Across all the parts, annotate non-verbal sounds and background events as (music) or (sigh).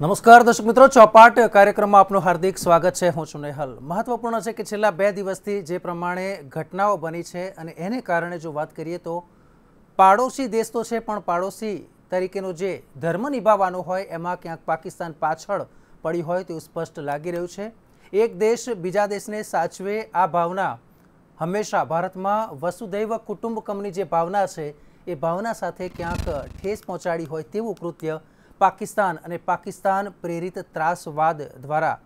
નમસ્કાર દર્શક મિત્રો, ચોપાટ કાર્યક્રમમાં આપનું હાર્દિક સ્વાગત છે. હું છું નેહલ. મહત્વપૂર્ણ છે કે છેલ્લા બે દિવસથી જે પ્રમાણે ઘટનાઓ બની છે અને એને કારણે જો વાત કરીએ તો પાડોશી દેશ તો છે, પણ પાડોશી તરીકેનો જે ધર્મ નિભાવવાનો હોય, એમાં ક્યાંક પાકિસ્તાન પાછળ પડી હોય તેવું સ્પષ્ટ લાગી રહ્યું છે. એક દેશ બીજા દેશને સાચવે આ ભાવના હંમેશા ભારતમાં વસુદૈવ કુટુંબકમની જે ભાવના છે, એ ભાવના સાથે ક્યાંક ઠેસ પહોંચાડી હોય તેવું કૃત્ય પાકિસ્તાન અને પાકિસ્તાન પ્રેરિત ત્રાસવાદ દ્વારા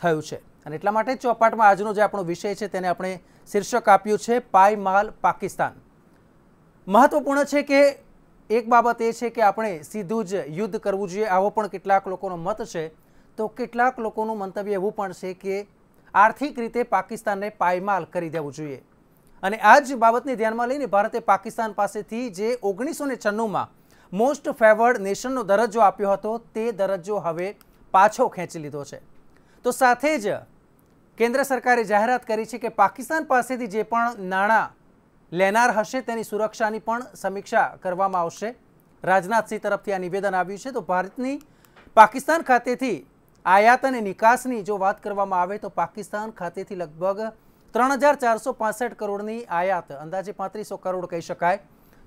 થયું છે. અને એટલા માટે ચોપાટમાં આજનો જે આપણો વિષય છે તેને આપણે શીર્ષક આપ્યું છે, પાયમાલ પાકિસ્તાન. મહત્વપૂર્ણ છે કે એક બાબત એ છે કે આપણે સીધું જ યુદ્ધ કરવું જોઈએ. આવો પણ કેટલાક લોકોનો મત છે. તો કેટલાક લોકોનું મંતવ્ય એવું પણ છે કે આર્થિક રીતે પાકિસ્તાનને પાયમાલ કરી દેવું જોઈએ. અને આ જ બાબતને ધ્યાનમાં લઈને ભારતે પાકિસ્તાન પાસેથી જે ઓગણીસો ને છન્નુંમાં મોસ્ટ ફેવર્ડ નેશનનો દરજ્જો આપ્યો હતો, તે દરજ્જો હવે પાછો ખેંચી લીધો છે. તો સાથે જ કેન્દ્ર સરકારે જાહેરાત કરી છે કે પાકિસ્તાન પાસેથી જે પણ નાણાં લેનાર હશે તેની સુરક્ષાની પણ સમીક્ષા કરવામાં આવશે. રાજનાથસિંહ તરફથી આ નિવેદન આવ્યું છે. તો ભારતની પાકિસ્તાન ખાતેથી આયાત અને નિકાસની જો વાત કરવામાં આવે તો પાકિસ્તાન ખાતેથી લગભગ ત્રણ કરોડની આયાત, અંદાજે પાંત્રીસો કરોડ કહી શકાય.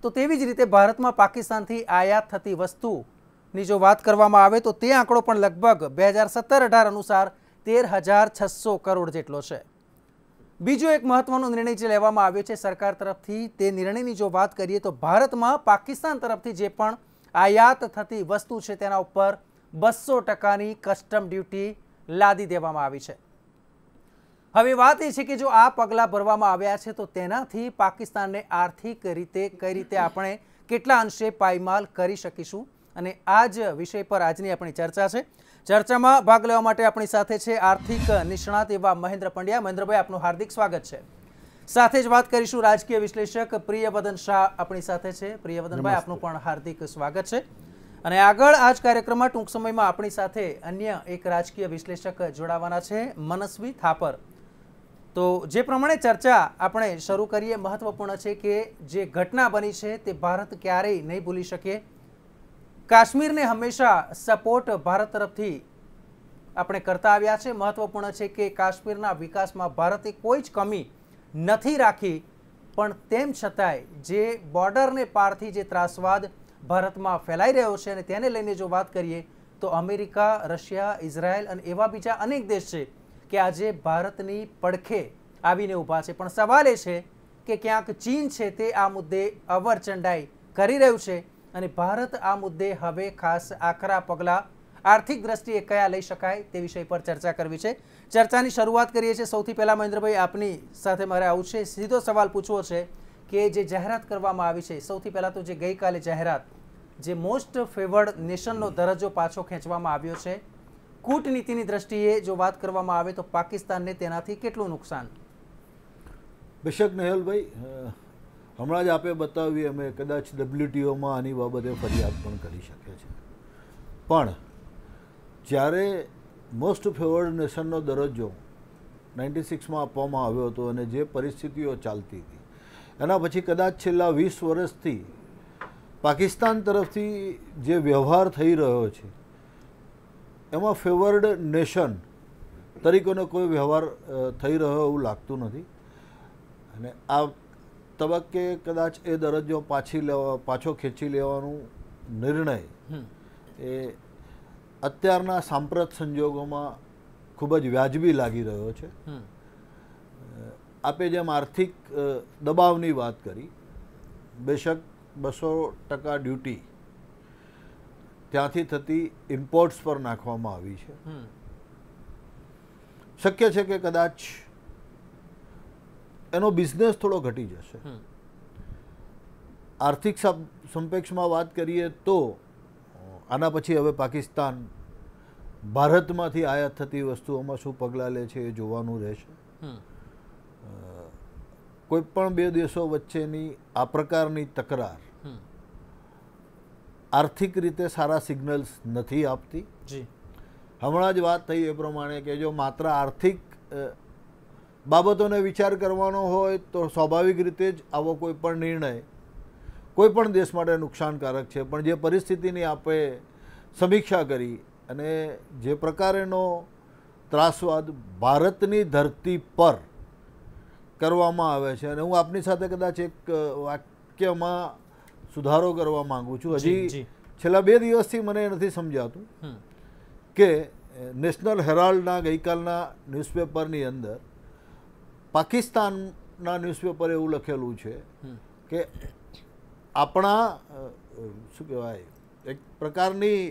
તો તેવી જ રીતે ભારતમાં પાકિસ્તાનથી આયાત થતી વસ્તુની જો વાત કરવામાં આવે તો તે આંકડો પણ લગભગ બે હજાર સત્તર અઢાર અનુસાર તેર હજાર છસો કરોડ જેટલો છે. બીજો એક મહત્વનો નિર્ણય જે લેવામાં આવ્યો છે સરકાર તરફથી, તે નિર્ણયની જો વાત કરીએ તો ભારતમાં પાકિસ્તાન તરફથી જે પણ આયાત થતી વસ્તુ છે તેના ઉપર બસો ટકાની કસ્ટમ ડ્યુટી લાદી દેવામાં આવી છે. હવે વાત એ છે કે જો આ પગલાં ભરવામાં આવ્યા છે તો તેનાથી પાકિસ્તાનને આર્થિક રીતે કઈ રીતે આપણે કેટલા અંશે પાયમાલ કરી શકીશું? અને આ જ વિષય પર આજની આપણી ચર્ચા છે. ચર્ચામાં ભાગ લેવા માટે આપણી સાથે છે આર્થિક નિષ્ણાત એવા મહેન્દ્ર પંડ્યા. મહેન્દ્રભાઈ આપનું હાર્દિક સ્વાગત છે. સાથે જ વાત કરીશું રાજકીય વિશ્લેષક પ્રિયવદન શાહ આપણી સાથે છે. પ્રિયવદનભાઈ આપનું પણ હાર્દિક સ્વાગત છે. અને આગળ આ જ કાર્યક્રમમાં ટૂંક સમયમાં આપણી સાથે અન્ય એક રાજકીય વિશ્લેષક જોડાવાના છે મનસ્વી થાપર. તો જે પ્રમાણે ચર્ચા આપણે શરૂ કરીએ, મહત્વપૂર્ણ છે કે જે ઘટના બની છે તે ભારત ક્યારેય નહીં ભૂલી શકે. કાશ્મીરને હંમેશા સપોર્ટ ભારત તરફથી આપણે કરતા આવ્યા છે. મહત્વપૂર્ણ છે કે કાશ્મીરના વિકાસમાં ભારતે કોઈ જ કમી નથી રાખી, પણ તેમ છતાંય જે બોર્ડરને પારથી જે ત્રાસવાદ ભારતમાં ફેલાઈ રહ્યો છે અને તેને લઈને જો વાત કરીએ, તો અમેરિકા, રશિયા, ઇઝરાયલ અને એવા બીજા અનેક દેશ છે કે આજે ભારતની પડખે આવીને ઊભા છે. પણ સવાલ એ છે કે ક્યાંક ચીન છે તે આ મુદ્દે અવરચંડાઈ કરી રહ્યું છે અને ભારત આ મુદ્દે હવે ખાસ આકરા પગલાં આર્થિક દ્રષ્ટિએ કયા લઈ શકાય તે વિષય પર ચર્ચા કરવી છે. ચર્ચાની શરૂઆત કરીએ છીએ. સૌથી પહેલાં મહેન્દ્રભાઈ, આપની સાથે મારે આવું છે. સીધો સવાલ પૂછવો છે કે જે જાહેરાત કરવામાં આવી છે, સૌથી પહેલાં તો જે ગઈકાલે જાહેરાત જે મોસ્ટ ફેવર્ડ નેશનનો દરજ્જો પાછો ખેંચવામાં આવ્યો છે કૂટનીતિની દ્રષ્ટિએ જો વાત કરવામાં આવે તો પાકિસ્તાનને તેનાથી કેટલું નુકસાન? બેશક નહેલભાઈ હમણાં જ આપે બતાવી અમે કદાચ ડબ્લ્યુટીઓમાં આની બાબતે ફરિયાદ પણ કરી શકે છે. પણ જ્યારે મોસ્ટ ફેવર્ડ નેશનનો દરજ્જો નાઇન્ટી સિક્સમાં આપવામાં આવ્યો હતો અને જે પરિસ્થિતિઓ ચાલતી હતી, એના પછી કદાચ છેલ્લા વીસ વર્ષથી પાકિસ્તાન તરફથી જે વ્યવહાર થઈ રહ્યો છે એમાં ફેવર્ડ નેશન તરીકેનો કોઈ વ્યવહાર થઈ રહ્યો એવું લાગતું નથી. અને આ તબક્કે કદાચ એ દરજ્જો પાછી લેવા પાછો ખેંચી લેવાનું નિર્ણય એ અત્યારના સાંપ્રત સંજોગોમાં ખૂબ જ વ્યાજબી લાગી રહ્યો છે. આપે જેમ આર્થિક દબાવની વાત કરી બેશક બસો ટકા ડ્યુટી ત્યાંથી થતી ઇમ્પોર્ટ્સ પર નાખવામાં આવી છે. શક્ય છે કે કદાચ એનો બિઝનેસ થોડો ઘટી જશે. આર્થિક સંપેક્ષમાં વાત કરીએ તો આના પછી હવે પાકિસ્તાન ભારતમાંથી આયાત થતી વસ્તુઓમાં શું પગલાં લે છે એ જોવાનું રહેશે. કોઈ પણ બે દેશો વચ્ચેની આ પ્રકારની તકરાર આર્થિક રીતે સારા સિગ્નલ્સ નથી આપતી. જી. હમણાં જ વાત થઈ એ પ્રમાણે કે જો માત્ર આર્થિક બાબતોને વિચાર કરવાનો હોય તો સ્વાભાવિક રીતે જ આવો કોઈ પણ નિર્ણય કોઈ પણ દેશ માટે નુકસાનકારક છે. પણ જે પરિસ્થિતિની આપણે સમીક્ષા કરી અને જે પ્રકારેનો ત્રાસવાદ ભારતની ધરતી પર કરવામાં આવે છે અને હું આપની સાથે કદાચ એક વાક્યમાં સુધારો કરવા માંગુ છું. હજી છેલ્લા બે દિવસથી મને એ નથી સમજાતું. કે નેશનલ હેરાલ્ડના ગઈકાલના ન્યૂઝપેપરની અંદર પાકિસ્તાનના ન્યૂઝપેપર એવું લખેલું છે કે આપણા શું કહેવાય એક પ્રકારની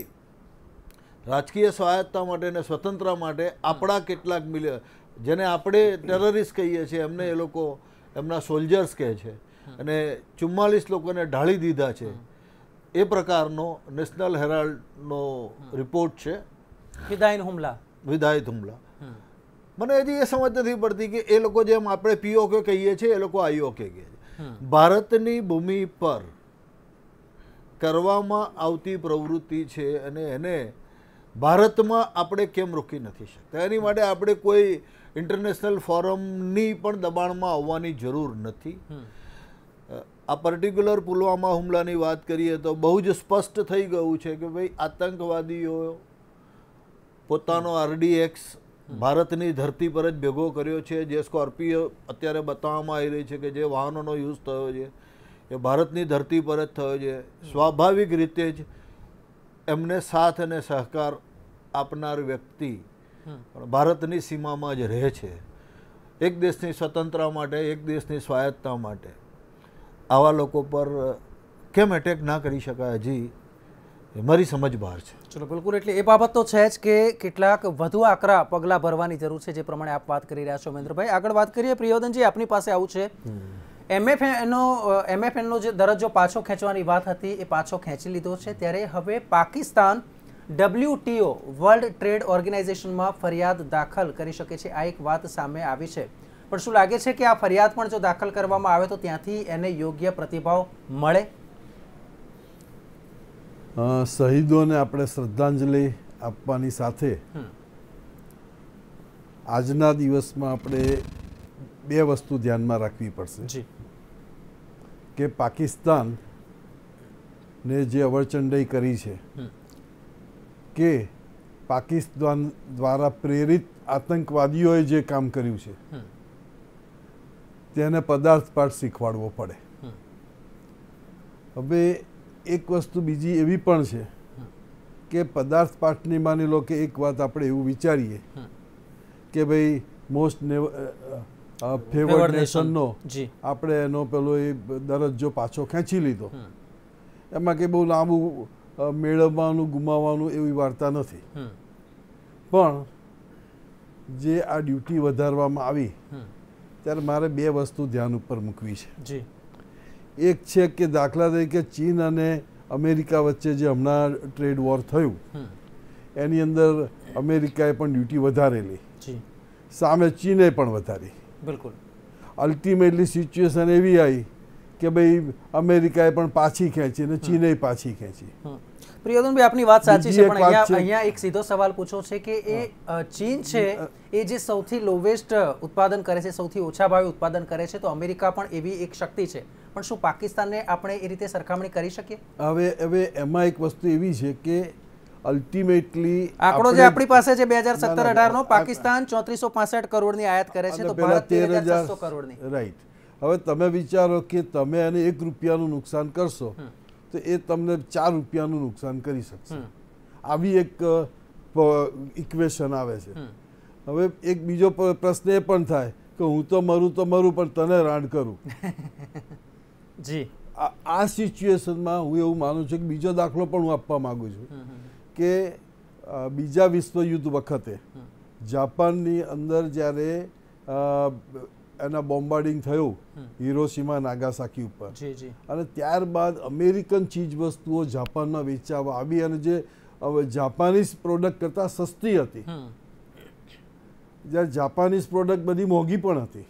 રાજકીય સ્વાયત્તા માટે અને સ્વતંત્ર માટે આપણા કેટલાક મિલ જેને આપણે ટેરરિસ્ટ કહીએ છીએ એમને એ લોકો એમના સોલ્જર્સ કહે છે. અને ચુમ્માલીસ લોકોને ઢાળી દીધા છે. એ પ્રકારનો નેશનલ હેરાલ્ડનો રિપોર્ટ છે. વિદાયન હુમલા. વિદાયત હુમલા. મને હજી એ સમજ નથી પડતી કે એ લોકો જેમ આપણે પીઓકે કહીએ છીએ એ લોકો આઈઓકે કહે છે ભારતની ભૂમિ પર કરવામાં આવતી પ્રવૃત્તિ છે અને એને ભારતમાં આપણે કેમ રોકી નથી શકતા? એની માટે આપણે કોઈ ઇન્ટરનેશનલ ફોરમની પણ દબાણમાં આવવાની જરૂર નથી. આ પર્ટિક્યુલર પુલવામા હુમલાની વાત કરીએ તો બહુ જ સ્પષ્ટ થઈ ગયું છે કે ભાઈ આતંકવાદીઓ પોતાનો આરડીએક્સ ભારતની ધરતી પર જ ભેગો કર્યો છે. જે સ્કોર્પિયો અત્યારે બતાવવામાં આવી રહી છે કે જે વાહનોનો યુઝ થયો છે, એ ભારતની ધરતી પર જ થયો છે. સ્વાભાવિક રીતે જ એમને સાથ અને સહકાર આપનાર વ્યક્તિ ભારતની સીમામાં જ રહે છે. એક દેશની સ્વતંત્રતા માટે, એક દેશની સ્વાયત્તતા માટે. આવા લોકો પર કેમ એટેક ના કરી શકાય હજી મારી સમજ બહાર છે. ચલો બિલકુલ. એટલે એ બાબત તો છે જ કે કેટલાક વધુ આકરા પગલાં ભરવાની જરૂર છે જે પ્રમાણે આપ વાત કરી રહ્યા છો મહેન્દ્રભાઈ. આગળ વાત કરીએ પ્રિયોદનજી આપની પાસે આવું છે. એમએફએનનો એમએફએનનો જે દરજ્જો પાછો ખેંચવાની વાત હતી એ પાછો ખેંચી લીધો છે. ત્યારે હવે પાકિસ્તાન ડબલ્યુટીઓ વર્લ્ડ ટ્રેડ ઓર્ગેનાઇઝેશનમાં ફરિયાદ દાખલ કરી શકે છે. આ એક વાત સામે આવી છે. પણ શું લાગે છે કે આ ફરિયાદ પણ જો દાખલ કરવામાં આવે તો ત્યાંથી એને યોગ્ય પ્રતિભાવ મળે? શહીદોને આપણે શ્રદ્ધાંજલિ આપવાની સાથે આજના દિવસમાં આપણે બે વસ્તુ ધ્યાનમાં રાખવી પડશે. કે પાકિસ્તાન ને જે અવરચંડાઈ કરી છે કે પાકિસ્તાન દ્વારા પ્રેરિત આતંકવાદીઓએ જે કામ કર્યું છે. તેને પદાર્થ પાઠ શીખવાડવો પડે. હવે એક વસ્તુ બીજી એવી પણ છે કે પદાર્થ પાઠની માની લો કે એક વાત આપણે એવું વિચારીએ કે ભાઈ મોસ્ટ ફેવર્ડ નેશનનો આપણે એનો પેલો એ દરજ્જો પાછો ખેંચી લીધો. એમાં કે બહુ લાંબુ મેળવવાનું ગુમાવવાનું એવી વાર્તા નથી. પણ જે આ ડ્યુટી વધારવામાં આવી. ત્યારે મારે બે વસ્તુ ધ્યાન ઉપર મૂકવી છે. જી. એક છે કે દાખલા તરીકે ચીન અને અમેરિકા વચ્ચે જે હમણાં ટ્રેડ વોર થયું એની અંદર અમેરિકાએ પણ ડ્યુટી વધારેલી. સામે ચીને પણ વધારી. બિલકુલ. અલ્ટિમેટલી સિચ્યુએશન એવી આવી કે ભાઈ અમેરિકાએ પણ પાછી ખેંચી અને ચીને પાછી ખેંચી. પ્રિયોદનભાઈ આપની વાત સાચી છે પણ અહીંયા અહીંયા એક સીધો સવાલ પૂછો છે કે એ ચીન છે એ જે સૌથી લોવેસ્ટ ઉત્પાદન કરે છે સૌથી ઓછા ભાવે ઉત્પાદન કરે છે તો અમેરિકા પણ એવી એક શક્તિ છે. પણ શું પાકિસ્તાનને આપણે એ રીતે સરખામણી કરી શકીએ? હવે હવે એમાં એક વસ્તુ એવી છે કે અલ્ટિમેટલી આંકડો જે આપણી પાસે છે બે હજાર સત્તર અઢાર નો પાકિસ્તાન ચોત્રીસો પાસઠ કરોડની આયાત કરે છે તો ભારત તેર હજાર કરોડની. રાઈટ. હવે તમે વિચારો કે તમે એને એક રૂપિયાનું નુકસાન કરશો તો એ તમને ચાર રૂપિયાનું નુકસાન કરી શકશે. આવી એક ઇક્વેશન આવે છે. હવે એક બીજો પ્રશ્ન એ પણ થાય કે હું તો મરું તો મરું પણ તને રાંડ કરું. (laughs) જી. આ સિચ્યુએશનમાં હું એવું માનું છું કે બીજો દાખલો પણ હું આપવા માંગુ છું. કે બીજા વિશ્વયુદ્ધ વખતે જાપાનની અંદર જ્યારે એના બોમ્બાર્ડિંગ થયું. હિરોશીમા નાગાસાકી ઉપર. અને ત્યારબાદ અમેરિકન ચીજ વસ્તુઓ જાપાનમાં વેચાવા આવી અને જે હવે જાપાનીઝ પ્રોડક્ટ કરતાં સસ્તી હતી. જ્યારે જાપાનીઝ પ્રોડક્ટ બધી મોંઘી પણ હતી.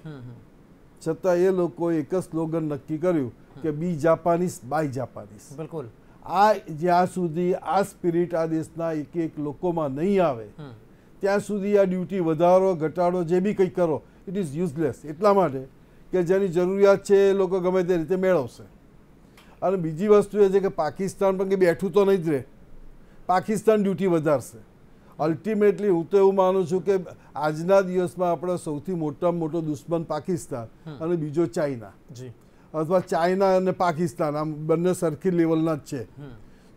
છતાં એ લોકોએ એક જ સ્લોગન નક્કી કર્યું કે બી જાપાનીઝ બાય જાપાનીઝ બિલકુલ. આ જ્યાં સુધી આ સ્પિરિટ આ દેશના એક એક લોકોમાં નહીં આવે ત્યાં સુધી આ ડ્યુટી વધારો ઘટાડો જે બી કંઈ કરો ઇટ ઇઝ યુઝલેસ એટલા માટે કે જેની જરૂરિયાત છે એ લોકો ગમે તે રીતે મેળવશે. અને બીજી વસ્તુ એ છે કે પાકિસ્તાન પણ કંઈ બેઠું તો નહીં જ રહે. પાકિસ્તાન ડ્યુટી વધારશે. અલ્ટિમેટલી હું તો એવું માનું છું કે આજના દિવસમાં આપણો સૌથી મોટામાં મોટો દુશ્મન પાકિસ્તાન અને બીજો ચાઇના. અથવા ચાઇના અને પાકિસ્તાન આમ બંને સરખી લેવલના જ છે.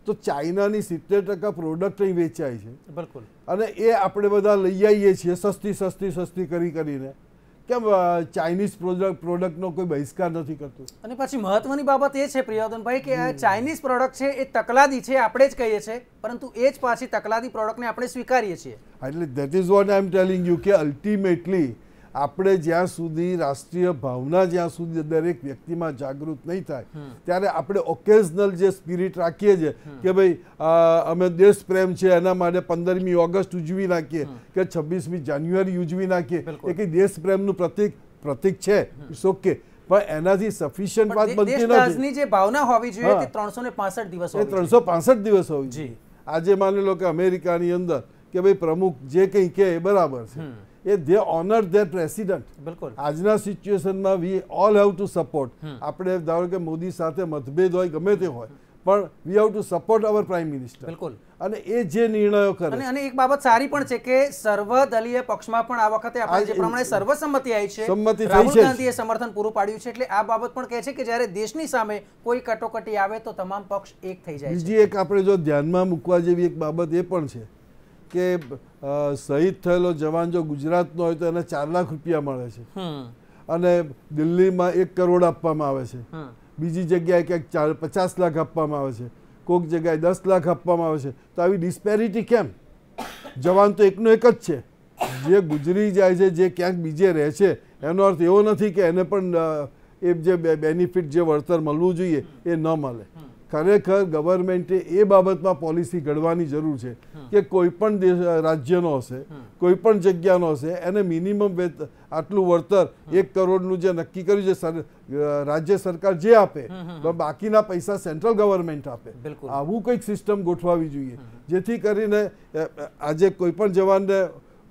તો ચાઇનાની સિત્તેર ટકા પ્રોડક્ટ અહીં વેચાય છે. બિલકુલ. અને એ આપણે બધા લઈ આવીએ છીએ સસ્તી સસ્તી સસ્તી કરી કરીને. કેમ ચાઇનીઝ પ્રોડક્ટ પ્રોડક્ટનો કોઈ બહિષ્કાર નથી કરતું? અને પછી મહત્વની બાબત એ છે પ્રિયોદનભાઈ કે ચાઇનીઝ પ્રોડક્ટ છે એ તકલાદી છે આપણે જ કહીએ છીએ પરંતુ એ જ પાછી તકલાદી પ્રોડક્ટને આપણે સ્વીકારીએ છીએ. એટલે that is what I am telling you કે અલ્ટિમેટલી આપણે જ્યાં સુધી રાષ્ટ્રીય ભાવના જ્યાં સુધી દરેક વ્યક્તિમાં જાગૃત નહીં થાય ત્યારે આપણે ઓકેઝનલ જે સ્પિરિટ રાખીએ છીએ કે ભાઈ અમે દેશ પ્રેમ છે એના માટે પંદરમી ઓગસ્ટ ઉજવી નાખીએ કે છવ્વીસમી જાન્યુઆરી ઉજવી નાખીએ. એ કંઈ દેશ પ્રેમનું પ્રતિક પ્રતિક છે? ઇટ્સ ઓકે પણ એનાથી સફિશિયન્ટ વાત બનતી નથી. જે ભાવના હોવી જોઈએ તે ત્રણસો ને પાસઠ દિવસ એ ત્રણસો પાસઠ દિવસ હોવી છે જોઈએ. આજે માની લો કે અમેરિકાની અંદર કે ભાઈ પ્રમુખ જે કંઈ કહે એ બરાબર છે. એ ધે ઓનર ધેર પ્રેસિડન્ટ. બિલકુલ. આજના સિચ્યુએશનમાં we all have to support. આપણે ધારો કે મોદી સાથે મતભેદ હોય ગમે તે હોય પણ we have to support our prime minister. બિલકુલ. અને એ જે નિર્ણયો કરે અને અને એક બાબત સારી પણ છે કે સર્વદલીય પક્ષમાં પણ આ વખતે આપણે જે પ્રમાણે સર્વસંમતિ આવી છે સંમતિ રાહુલ ગાંધીએ સમર્થન પૂરું પાડ્યું છે એટલે આ બાબત પણ કહે છે કે જ્યારે દેશની સામે કોઈ કટોકટી આવે તો તમામ પક્ષ એક થઈ જાય બીજી એક આપણે જો ધ્યાનમાં મૂકવા જેવી એક બાબત એ પણ છે. કે શહીદ થયેલો જવાન જો ગુજરાતનો હોય તો એને ચાર લાખ રૂપિયા મળે છે. અને દિલ્હીમાં એક કરોડ આપવામાં આવે છે. બીજી જગ્યાએ ક્યાંક ચાર પચાસ લાખ આપવામાં આવે છે. કોઈક જગ્યાએ દસ લાખ આપવામાં આવે છે. તો આવી ડિસ્પેરિટી કેમ? જવાન તો એકનો એક જ છે. જે ગુજરી જાય છે જે ક્યાંક બીજે રહે છે એનો અર્થ એવો નથી કે એને પણ એ જે બેનિફિટ જે વળતર મળવું જોઈએ એ ન મળે. ખરેખર ગવર્મેન્ટે એ બાબતમાં પોલિસી ઘડવાની જરૂર છે કે કોઈ પણ દેશ રાજ્યનો હશે કોઈ પણ જગ્યાનો હશે એને મિનિમમ વેત આટલું વળતર એક કરોડનું જે નક્કી કર્યું છે રાજ્ય સરકાર જે આપે બાકીના પૈસા સેન્ટ્રલ ગવર્મેન્ટ આપે. આવું કંઈક સિસ્ટમ ગોઠવાવી જોઈએ. જેથી કરીને આજે કોઈ પણ જવાનને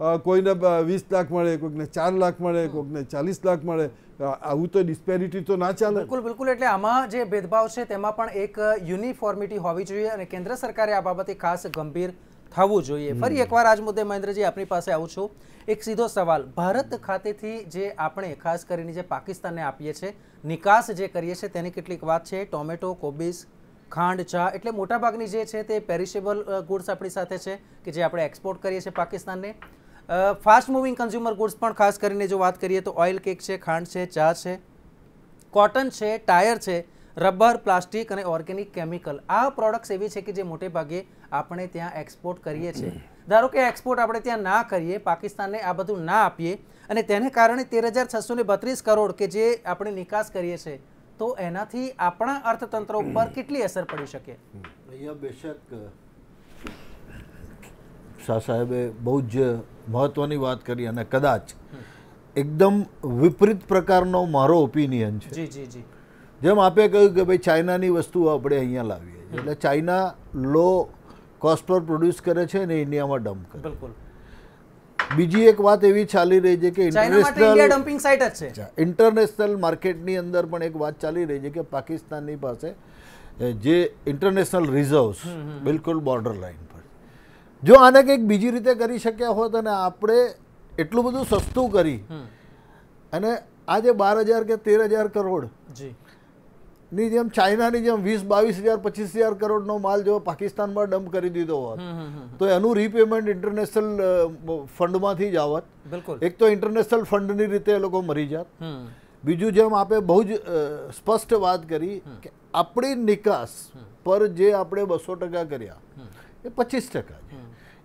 કોઈને વીસ લાખ મળે કોઈકને ચાર લાખ મળે કોઈકને ચાલીસ લાખ મળે. આવું તો ડિસ્પેરિટી તો ના ચાલે. બિલકુલ બિલકુલ. એટલે આમાં જે ભેદભાવ છે તેમાં પણ એક યુનિફોર્મિટી હોવી જોઈએ અને કેન્દ્ર સરકારે આ બાબતે ખાસ ગંભીર થવું જોઈએ. ફરી એકવાર આજ મુદ્દે મહેન્દ્રજી આપની પાસે આવું છું. એક સીધો સવાલ. ભારત ખાતેથી જે આપણે ખાસ કરીને જે પાકિસ્તાનને આપીએ છીએ નિકાસ જે કરીએ છીએ તેની કેટલીક વાત છે. ટોમેટો કોબીસ ખાંડ ચા. એટલે મોટાભાગની જે છે તે પેરિશેબલ ગુડ્સ આપણી સાથે છે કે જે આપણે એક્સપોર્ટ કરીએ છીએ પાકિસ્તાનને. ફાસ્ટ મૂવિંગ કન્ઝ્યુમર ગુડ્સ પણ ખાસ કરીને જો વાત કરીએ તો ઓઇલ કેક છે ખાંડ છે ચા છે કોટન છે ટાયર છે રબર પ્લાસ્ટિક અને ઓર્ગેનિક કેમિકલ આ પ્રોડક્ટ્સ એવી છે કે જે મોટે ભાગે આપણે ત્યાં એક્સપોર્ટ કરીએ છીએ. ધારો કે એક્સપોર્ટ આપણે ત્યાં ના કરીએ પાકિસ્તાનને આ બધું ના આપીએ અને તેને કારણે તેર હજાર છસો ને બત્રીસ કરોડ કે જે આપણે નિકાસ કરીએ છીએ તો એનાથી આપણા અર્થતંત્ર ઉપર (coughs) કેટલી અસર પડી શકે? અહીંયા બેશક શાહ સાહેબે બહુ જ મહત્વની વાત કરી અને કદાચ એકદમ વિપરીત પ્રકારનો મારો ઓપિનિયન છે. જી જી જી. જેમ આપે કહ્યું કે ભાઈ ચાઇનાની વસ્તુઓ આપણે અહીંયા લાવીએ એટલે ચાઇના લો કોસ્ટ પર પ્રોડ્યુસ કરે છે ને ઇન્ડિયામાં ડમ્પ કરે બિલકુલ. બીજી એક વાત એવી ચાલી રહી છે કે ઇન્ટરનેશનલ ડમ્પિંગ સાઇટ જ છે. ઇન્ટરનેશનલ માર્કેટની અંદર પણ એક વાત ચાલી રહી છે કે પાકિસ્તાનની પાસે જે ઇન્ટરનેશનલ રિઝર્વ્સ બિલકુલ બોર્ડર લાઇન પર જો આને કંઈક બીજી રીતે કરી શક્યા હોત અને આપણે એટલું બધું સસ્તું કરી અને આજે બાર હજાર કે તેર હજાર કરોડની જેમ ચાઇનાની જેમ વીસ બાવીસ હજાર પચીસ હજાર કરોડનો માલ જો પાકિસ્તાનમાં ડમ્પ કરી દીધો હોત તો એનું રીપેમેન્ટ ઇન્ટરનેશનલ ફંડમાંથી જ આવત. બિલકુલ. એક તો ઇન્ટરનેશનલ ફંડની રીતે એ લોકો મરી જાત. બીજું જેમ આપે બહુ જ સ્પષ્ટ વાત કરી કે આપણી નિકાસ પર જે આપણે બસો ટકા કર્યા એ પચીસ ટકા છે.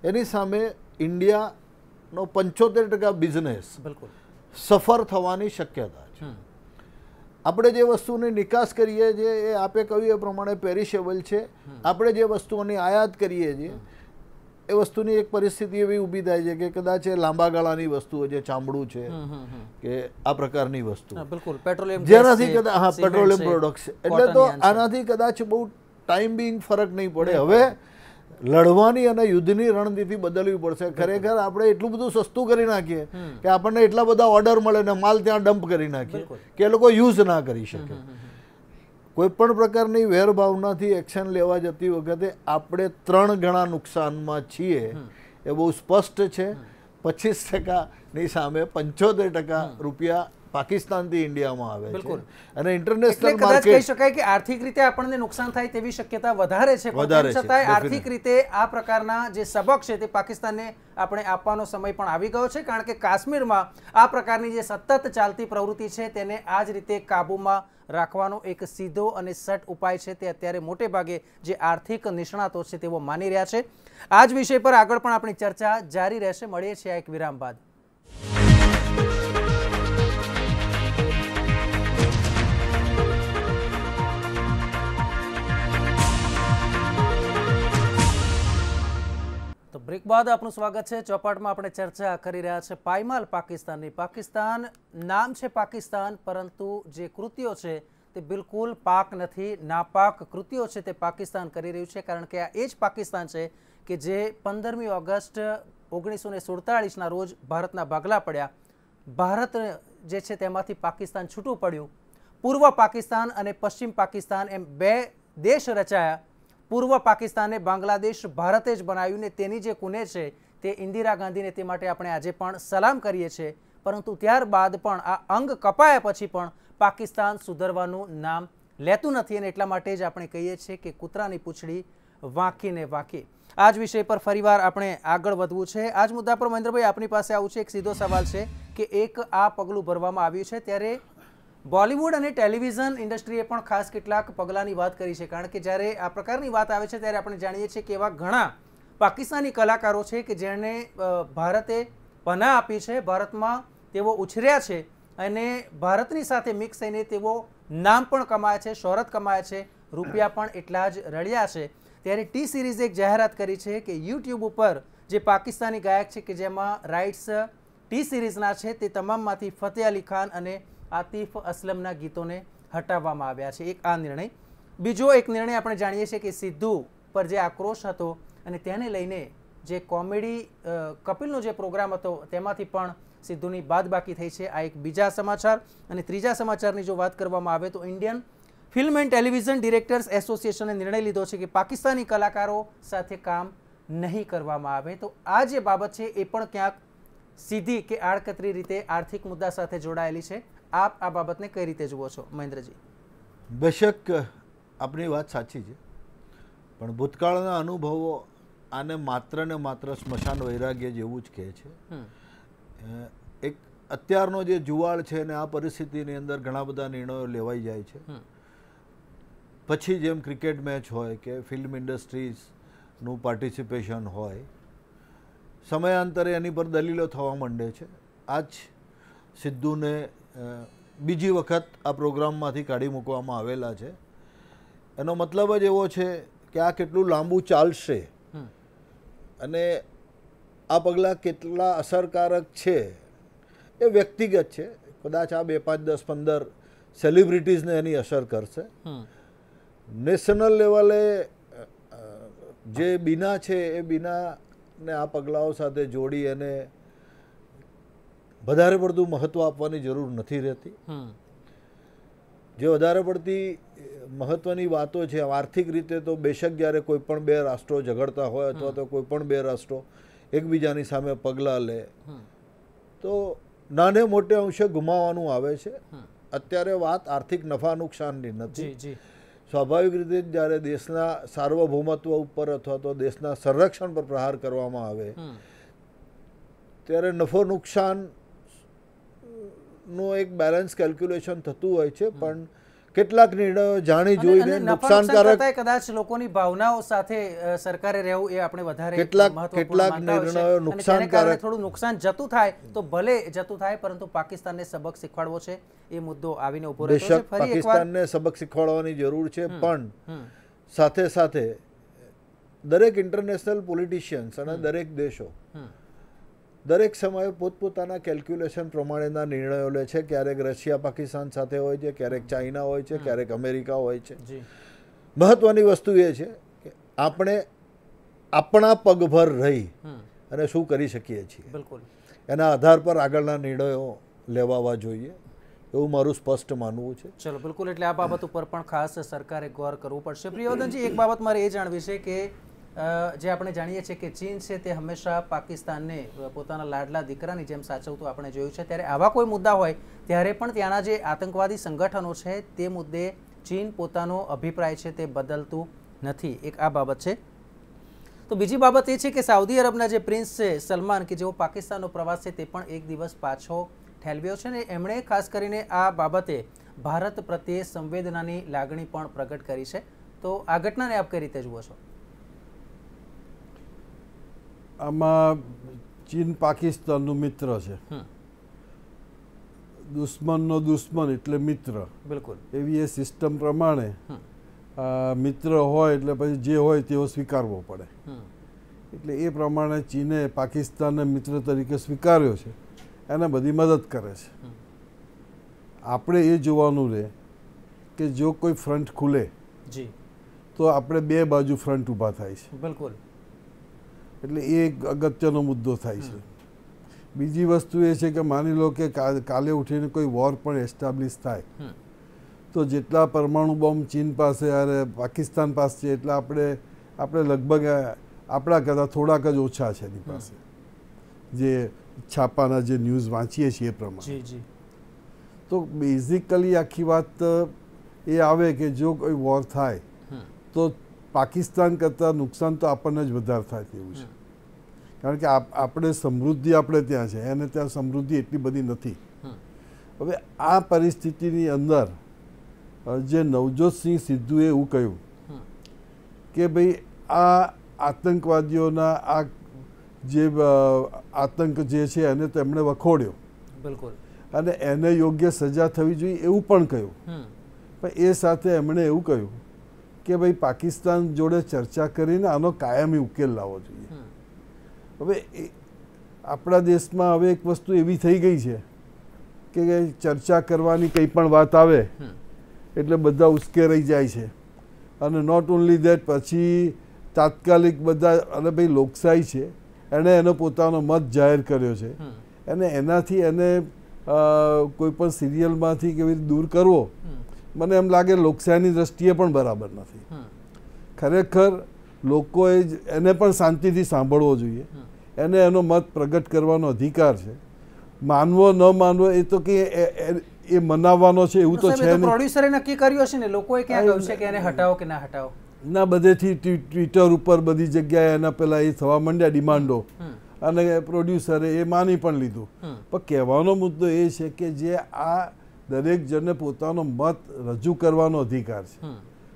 એની સામે ઇન્ડિયાનો પંચોતેર ટકા બિઝનેસ બિલકુલ. સફર થવાની શક્યતા છે. આપણે જે વસ્તુની નિકાસ કરીએ છીએ એ આપે કહ્યું એ પ્રમાણે પેરિશેબલ છે. આપણે જે વસ્તુઓની આયાત કરીએ છીએ એ વસ્તુની એક પરિસ્થિતિ એવી ઊભી થાય છે કે કદાચ એ લાંબા ગાળાની વસ્તુઓ જે ચામડું છે કે આ પ્રકારની વસ્તુ. બિલકુલ. પેટ્રોલિયમ જેનાથી કદાચ હા પેટ્રોલિયમ પ્રોડક્ટ્સ એટલે તો આનાથી કદાચ બહુ ટાઈમ બિંગ ફરક નહીં પડે. હવે લડવાની અને યુદ્ધની રણનીતિ બદલવી પડશે. ખરેખર આપણે એટલું બધું સસ્તું કરી નાખીએ કે આપણને એટલા બધા ઓર્ડર મળે ને માલ ત્યાં ડમ્પ કરી નાખીએ કે એ લોકો યુઝ ના કરી શકે. કોઈ પણ પ્રકારની વેરભાવનાથી એક્શન લેવા જતી વખતે આપણે ત્રણ ગણા નુકસાનમાં છીએ એ બહુ સ્પષ્ટ છે. પચીસ ટકાની સામે પંચોતેર ટકા રૂપિયા પાકિસ્તાનથી ઇન્ડિયામાં આવે છે. અને ઇન્ટરનેશનલ માર્કેટ કહી શકાય કે આર્થિક રીતે આપણને નુકસાન થાય તેવી શક્યતા વધારે છે વધારે છતાંય આર્થિક રીતે આ પ્રકારના જે સબક છે તે પાકિસ્તાનને આપણે આપવાનો સમય પણ આવી ગયો છે કારણ કે કાશ્મીરમાં આ પ્રકારની જે સતત ચાલતી પ્રવૃત્તિ છે તેને આ જ રીતે કાબૂમાં રાખવાનો એક સીધો અને સટ ઉપાય છે તે અત્યારે મોટે ભાગે જે આર્થિક નિષ્ણાતો છે તેઓ માની રહ્યા છે. આ જ વિષય પર આગળ પણ આપણી ચર્ચા જારી રહેશે. મળીએ છીએ આ એક વિરામ બાદ. તો બ્રેક બાદ આપનું સ્વાગત છે. ચોપાટમાં આપણે ચર્ચા કરી રહ્યા છે. પાયમાલ પાકિસ્તાનની. પાકિસ્તાન નામ છે પાકિસ્તાન, પરંતુ જે કૃત્યો છે તે બિલકુલ પાક નથી. નાપાક કૃત્યો છે તે પાકિસ્તાન કરી રહ્યું છે, કારણ કે આ એ જ પાકિસ્તાન છે કે જે પંદરમી ઓગસ્ટ ઓગણીસો ને સુડતાળીસના રોજ ભારતના ભાગલા પડ્યા. ભારત જે છે તેમાંથી પાકિસ્તાન છૂટું પડ્યું. પૂર્વ પાકિસ્તાન અને પશ્ચિમ પાકિસ્તાન એમ બે દેશ રચાયા. પૂર્વ પાકિસ્તાને બાંગ્લાદેશ ભારતે જ બનાવ્યું ને તેની જે કુને છે તે ઇન્દિરા ગાંધીને તે માટે આપણે આજે પણ સલામ કરીએ છીએ. પરંતુ ત્યારબાદ પણ આ અંગ કપાયા પછી પણ પાકિસ્તાન સુધરવાનું નામ લેતું નથી અને એટલા માટે જ આપણે કહીએ છીએ કે કૂતરાની પૂંછડી વાંકીને વાંકી આ જ વિષય પર ફરીવાર આપણે આગળ વધવું છે. આ જ મુદ્દા પર મહેન્દ્રભાઈ આપની પાસે આવું છે. એક સીધો સવાલ છે કે એક આ પગલું ભરવામાં આવ્યું છે. ત્યારે બોલિવૂડ અને ટેલિવિઝન ઇન્ડસ્ટ્રીએ પણ ખાસ કેટલાક પગલાંની વાત કરી છે, કારણ કે જ્યારે આ પ્રકારની વાત આવે છે, ત્યારે આપણે જાણીએ છીએ કે એવા ઘણા પાકિસ્તાની કલાકારો છે કે જેણે ભારતે પનાહ આપી છે, ભારતમાં તેઓ ઉછર્યા છે અને ભારતની સાથે મિક્સ થઈને તેઓ નામ પણ કમાયા છે, શોહરત કમાયા છે, રૂપિયા પણ એટલા જ રળ્યા છે. ત્યારે ટી સિરીઝે એક જાહેરાત કરી છે કે યુટ્યુબ ઉપર જે પાકિસ્તાની ગાયક છે કે જેમાં રાઇટ્સ ટી સિરીઝના છે, તે તમામમાંથી ફતેહ અલી ખાન અને આતિફ અસલમના ગીતોને હટાવવામાં આવ્યા છે. એક આ નિર્ણય. બીજો એક નિર્ણય આપણે જાણીએ છીએ કે સિદ્ધુ પર જે આક્રોશ હતો અને તેને લઈને જે કોમેડી કપિલનો જે પ્રોગ્રામ હતો તેમાંથી પણ સિદ્ધુની બાદબાકી થઈ છે. આ એક બીજા સમાચાર અને ત્રીજા સમાચારની જો વાત કરવામાં આવે તો Indian film and television directors એસોસિએશને નિર્ણય લીધો છે કે પાકિસ્તાની કલાકારો સાથે કામ નહીં કરવામાં આવે. તો આ જે બાબત છે એ પણ ક્યાંક સીધી કે આડકતરી રીતે આર્થિક મુદ્દા સાથે જોડાયેલી છે. આપ આ બાબતને કઈ રીતે જુઓ છો મહેન્દ્રજી? બેશક આપની વાત સાચી છે. પણ ભૂતકાળના અનુભવો આને માત્ર ને માત્ર સ્મશાન વૈરાગ્ય જેવું જ કહે છે. એક અત્યારનો જે જુવાળ છે ને આ પરિસ્થિતિની અંદર ઘણા બધા નિર્ણયો લેવાઈ જાય છે. પછી જેમ ક્રિકેટ મેચ હોય કે ફિલ્મ ઇન્ડસ્ટ્રીઝનું પાર્ટિસિપેશન હોય સમયાંતરે એની પર દલીલો થવા માંડે છે. આજ સિદ્ધુને બીજી વખત આ પ્રોગ્રામમાંથી કાઢી મૂકવામાં આવેલા છે. એનો મતલબ જ એવો છે કે આ કેટલું લાંબુ ચાલશે. અને આ પગલાં કેટલા અસરકારક છે એ વ્યક્તિગત છે. કદાચ આ બે પાંચ દસ પંદર સેલિબ્રિટીઝને એની અસર કરશે. નેશનલ લેવલે જે બીના છે એ બીનાને આ પગલાઓ સાથે જોડી અને વધારે પડતું મહત્ત્વ આપવાની જરૂર નથી રહેતી. જે વધારે પડતી મહત્ત્વની વાતો છે આર્થિક રીતે તો બેશક જ્યારે કોઈ પણ બે રાષ્ટ્રો ઝઘડતા હોય અથવા તો કોઈ પણ બે રાષ્ટ્રો એકબીજાની સામે પગલાં લે તો નાને મોટે અંશે ગુમાવવાનું આવે છે. અત્યારે વાત આર્થિક નફા નુકસાનની નથી. સ્વાભાવિક રીતે જ્યારે દેશના સાર્વભૌમત્વ ઉપર અથવા તો દેશના સંરક્ષણ પર પ્રહાર કરવામાં આવે ત્યારે નફો નુકસાનનું એક બેલેન્સ કેલ્ક્યુલેશન થતું હોય છે પણ કેટલાક નિર્ણયો જાણી જોઈને નુકસાનકારક કદાચ લોકોની ભાવનાઓ સાથે સરકારે રહેવું એ આપણે વધારે કેટલાક- કેટલાક. નિર્ણયો નુકસાનકારક- થોડું નુકસાન જતું થાય તો ભલે જતું થાય પરંતુ પાકિસ્તાનને સબક શીખવાડવો છે. એ મુદ્દો આવીને ઊભો રહ્યો છે. ફરી પાકિસ્તાનને સબક શીખવાડવાની જરૂર છે પણ સાથે સાથે દરેક ઇન્ટરનેશનલ પોલિટિશિયન્સ અને દરેક દેશો દરેક સમયે પોતપોતાના કેલ્ક્યુલેશન પ્રમાણેના નિર્ણયો લે છે. ક્યારેક રશિયા પાકિસ્તાન સાથે હોય છે ક્યારેક ચાઇના હોય છે ક્યારેક અમેરિકા હોય છે. મહત્વની વસ્તુ એ છે કે આપણે આપણા પગભર રહી અને શું કરી શકીએ છીએ. બિલકુલ. એના આધાર પર આગળના નિર્ણયો લેવાવા જોઈએ. એવું મારું સ્પષ્ટ માનવું છે. ચલો બિલકુલ. એટલે આ બાબત ઉપર પણ ખાસ સરકારે ગૌર કરવું પડશે. પ્રિયવર્ધનજી એક બાબત મારે એ જાણવી છે કે જે આપણે જાણીએ છીએ કે ચીન છે તે હંમેશા પાકિસ્તાનને પોતાના લાડલા દીકરાની જેમ સાચવતું આપણે જોયું છે. ત્યારે આવા કોઈ મુદ્દા હોય, ત્યારે પણ ત્યાંના જે આતંકવાદી સંગઠનો છે તે મુદ્દે ચીન પોતાનો અભિપ્રાય છે તે બદલતું નથી. એક આ બાબત છે. તો બીજી બાબત એ છે કે સાઉદી અરબના જે પ્રિન્સ છે, સલમાન, કે જેઓ પાકિસ્તાનનો પ્રવાસ છે તે પણ એક દિવસ પાછો ઠેલવ્યો છે ને એમણે ખાસ કરીને આ બાબતે ભારત પ્રત્યે સંવેદનાની લાગણી પણ પ્રગટ કરી છે. તો આ ઘટનાને આપ કઈ રીતે જુઓ છો? આમાં ચીન પાકિસ્તાનનું મિત્ર છે. દુશ્મનનો દુશ્મન એટલે મિત્ર. બિલકુલ. એવી એ સિસ્ટમ પ્રમાણે મિત્ર હોય એટલે પછી જે હોય તેઓ સ્વીકારવો પડે. એટલે એ પ્રમાણે ચીને પાકિસ્તાનને મિત્ર તરીકે સ્વીકાર્યો છે. એને બધી મદદ કરે છે. આપણે એ જોવાનું રહે કે જો કોઈ ફ્રન્ટ ખુલે જી. તો આપણે બે બાજુ ફ્રન્ટ ઊભા થાય છે. બિલકુલ. એટલે એ એક અગત્યનો મુદ્દો થાય છે. બીજી વસ્તુ એ છે કે માની લો કે કાલે ઉઠીને કોઈ વોર પણ એસ્ટાબ્લિશ થાય. તો જેટલા પરમાણુ બોમ્બ ચીન પાસે અરે પાકિસ્તાન પાસે છે એટલા આપણે આપણે લગભગ આપણા કરતાં થોડાક જ ઓછા છે એની પાસે. જે છાપાના જે ન્યૂઝ વાંચીએ છીએ એ પ્રમાણે. તો બેઝિકલી આખી વાત એ આવે કે જો કોઈ વોર થાય તો પાકિસ્તાન કરતાં નુકસાન તો આપણને જ વધારે થાય તેવું છે. કારણ કે આપણે સમૃદ્ધિ આપણે ત્યાં છે એને ત્યાં સમૃદ્ધિ એટલી બધી નથી. હવે આ પરિસ્થિતિની અંદર જે નવજોતસિંહ સિદ્ધુએ એવું કહ્યું કે ભાઈ આ આતંકવાદીઓના આ જે આતંક જે છે એને તેમણે વખોડ્યો. બિલકુલ. અને એને યોગ્ય સજા થવી જોઈએ એવું પણ કહ્યું. પણ એ સાથે એમણે એવું કહ્યું કે ભાઈ પાકિસ્તાન જોડે ચર્ચા કરીને આનો કાયમી ઉકેલ લાવવો જોઈએ. હવે આપણા દેશમાં હવે એક વસ્તુ એવી થઈ ગઈ છે કે ચર્ચા કરવાની કંઈ પણ વાત આવે એટલે બધા ઉશ્કેરાઈ જાય છે. અને નોટ ઓન્લી દેટ પછી તાત્કાલિક બધા અને ભાઈ લોકશાહી છે એણે એનો પોતાનો મત જાહેર કર્યો છે. અને એનાથી એને કોઈ પણ સિરિયલમાંથી કેવી રીતે દૂર કરવો મને એમ લાગે લોકશાહીની દ્રષ્ટિએ પણ બરાબર નથી. ખરેખર લોકોએ જ એને પણ શાંતિથી સાંભળવો જોઈએ. એને એનો મત પ્રગટ કરવાનો અધિકાર છે. માનવો ન માનવો એ તો કે એ- મનાવવાનો છે એવું તો છે પ્રોડ્યુસરે નક્કી કર્યું હશે ને? લોકોએ ક્યાં કહ્યું છે કે એને હટાવો કે ના હટાવો? ના બધેથી ટ્વિટર ઉપર બધી જગ્યાએ એના પહેલા એ થવા માંડ્યા ડિમાન્ડો. અને પ્રોડ્યુસરે એ માની પણ લીધું. પણ કહેવાનો મુદ્દો એ છે કે જે આ દરેક જણને પોતાનો મત રજૂ કરવાનો અધિકાર છે.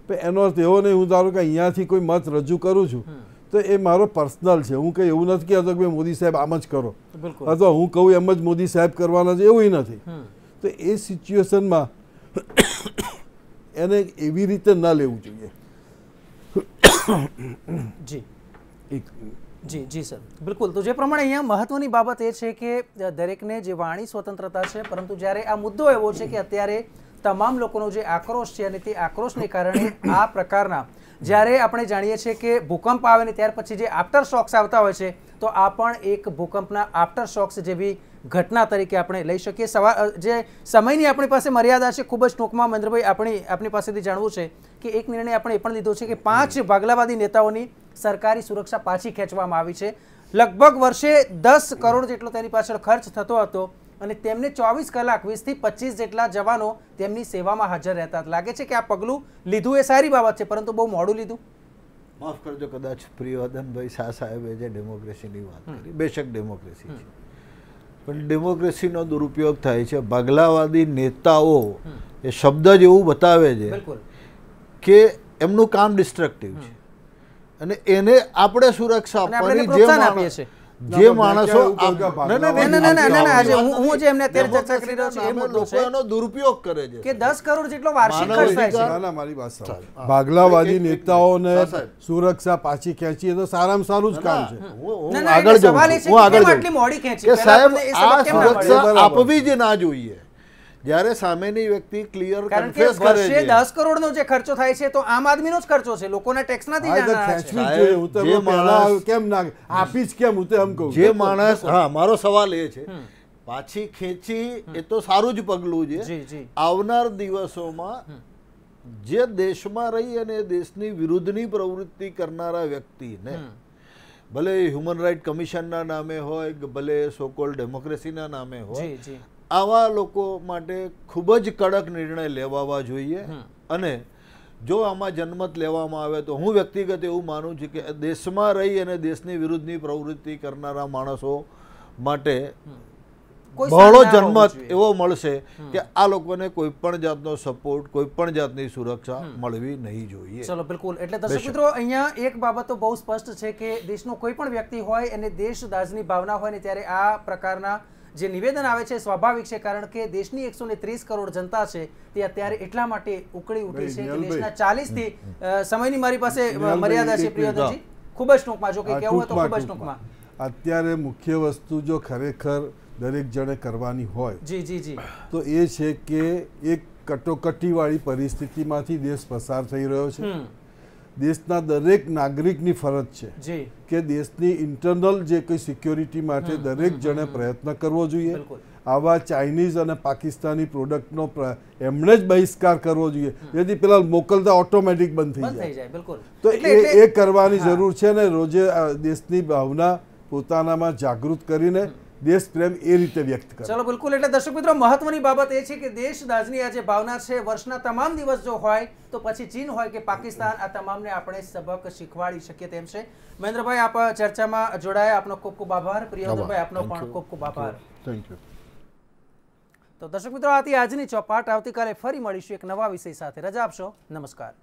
પણ એનો અર્થ એવો નહીં હું ધારો કે અહીંયાથી કોઈ મત રજૂ કરું છું તો એ મારો પર્સનલ છે. હું કંઈ એવું નથી કહેતો કે મોદી સાહેબ આમ જ કરો. અથવા હું કહું એમ જ મોદી સાહેબ કરવાના છે એવું નથી. તો એ સિચ્યુએશનમાં એને એવી રીતે ન લેવું જોઈએ. જી. એક જી જી સર. બિલકુલ. તો જે પ્રમાણે અહીંયા મહત્વની બાબત એ છે કે દરેકને જે વાણી સ્વતંત્રતા છે પરંતુ જ્યારે આ મુદ્દો એવો છે કે અત્યારે તમામ લોકોનો જે આક્રોશ છે અને તે આક્રોશને કારણે આ પ્રકારના, જ્યારે આપણે જાણીએ છીએ કે ભૂકંપ આવે ને ત્યાર પછી જે આફ્ટર શોક્સ આવતા હોય છે, તો આ પણ એક ભૂકંપના આફ્ટર શોક્સ જેવી ઘટના તરીકે આપણે લઈ શકીએ. સવા જે સમયની આપણી પાસે મર્યાદા છે, ખૂબ જ ટૂંકમાં મહેન્દ્રભાઈ, આપણી આપણી પાસેથી જાણવું છે કે એક નિર્ણય આપણે એ પણ લીધો છે કે પાંચ ભાગલાવાદી નેતાઓની સરકારી સુરક્ષા પાછી ખેંચવામાં આવી છે. લગભગ વર્ષે દસ કરોડ જેટલો તેની પાછળ ખર્ચ થતો હતો. અને તેમને ચોવીસ કલાક વીસથી પચીસ જેટલા જવાનો તેમની સેવામાં હાજર રહેતા. લાગે છે કે આ પગલું લીધું એ સારી બાબત છે પરંતુ બહુ મોડું લીધું. માફ કરજો કદાચ પ્રિયવર્ધનભાઈ શાહ સાહેબે જે ડેમોક્રેસીની વાત કરી બેશક ડેમોક્રેસી છે. પણ ડેમોક્રેસીનો દુરુપયોગ થાય છે. ભાગલાવાદી નેતાઓ એ શબ્દ જ એવું બતાવે છે કે એમનું કામ ડિસ્ટ્રક્ટિવ છે. અને એને આપણે સુરક્ષા આપવાની જે આપીએ છીએ. જે માણસો હું જે એમને સુરક્ષા પાછી ખેંચી તો સારામાં સારું જ કામ છે. હું આગળ જઉં હું આગળ જઉં કે સાહેબ આપવી જ ના જોઈએ. જ્યારે સામેની વ્યક્તિ ક્લિયર કન્ફેસ કરે છે. દસ કરોડનો જે ખર્ચો થાય છે તો આમ આદમીનો જ ખર્ચો છે. લોકોના ટેક્સ નથી છે. હું તો માણસ- કેમ ના આપી જ કેમ હું તો એમ કહું. જે માણસ હા મારો સવાલ એ છે. પાછી ખેંચી એ તો સારું જ પગલું છે. આવનાર દિવસોમાં જે દેશમાં રહી અને દેશની વિરુદ્ધની પ્રવૃત્તિ કરનારા વ્યક્તિને ભલે હ્યુમન રાઇટ કમિશનના નામે હોય ભલે સોકોલ ડેમોક્રેસીના નામે હોય આવા લોકો માટે ખૂબ જ કડક નિર્ણય લેવાવા જોઈએ. અને જો આમાં જન્મત લેવામાં આવે તો હું વ્યક્તિગત એવું માનું છું કે દેશમાં રહી અને દેશની વિરુદ્ધની પ્રવૃત્તિ કરનારા માણસો માટે બહોળો જન્મત એવો મળશે કે આ લોકોને કોઈ પણ જાતનો સપોર્ટ કોઈ પણ જાતની સુરક્ષા મળવી નહીં જોઈએ. ચલો બિલકુલ. એટલે દર્શક મિત્રો અહીંયા એક બાબત તો બહુ સ્પષ્ટ છે કે દેશનો કોઈ પણ વ્યક્તિ હોય અને દેશ દાજની ભાવના હોય ને ત્યારે આ પ્રકારના જે નિવેદન આવે છે સ્વાભાવિક છે કારણ કે દેશની એકસો કરોડ જનતા છે તે અત્યારે એટલા માટે ઉકળી ઉઠી છે કે દેશના ચાલીસથી સમયની મારી પાસે મર્યાદા છે એક ખૂબ જ ટૂંકમાં જો કે કહેવું હોય તો ખૂબ જ ટૂંકમાં, અત્યારે મુખ્ય વસ્તુ જો ખરેખર દરેક જણે કરવાની હોય જી જી જી. તો એ છે કે એક કટોકટીવાળી પરિસ્થિતિમાંથી દેશ પસાર થઈ રહ્યો છે. દેશના દરેક નાગરિકની ફરજ છે કે દેશની ઇન્ટરનલ જે કોઈ સિક્યોરિટી માટે દરેક જણે પ્રયત્ન કરવો જોઈએ. આવા ચાઇનીઝ અને પાકિસ્તાની પ્રોડક્ટનો એમણે જ બહિષ્કાર કરવો જોઈએ. જેથી પેલા મોકલતા ઓટોમેટિક બંધ થઈ જાય. તો એ એ કરવાની જરૂર છે ને રોજે આ દેશની ભાવના પોતાનામાં જાગૃત કરીને દેશ પ્રેમ એ રીતે વ્યક્ત કરે. ચલો બિલકુલ. એટલે દર્શક મિત્રો મહત્વની બાબત એ છે કે દેશ દાજની આ જે ભાવના છે વર્ષના તમામ દિવસ જો હોય તો પછી ચીન હોય કે પાકિસ્તાન આ તમામને આપણે સબક શીખવાડી શકીએ તેમ છે. મહેન્દ્રભાઈ આપ ચર્ચામાં જોડાયા. આપનો ખૂબ ખૂબ આભાર. પ્રિયોદરભાઈ આપનો પણ. ખૂબ ખૂબ આભાર. થેન્ક યુ તો દર્શક મિત્રો આથી આજની ચોપાટ આવતીકાલે ફરી મળીશું એક નવા વિષય સાથે. રજા આપશો. નમસ્કાર.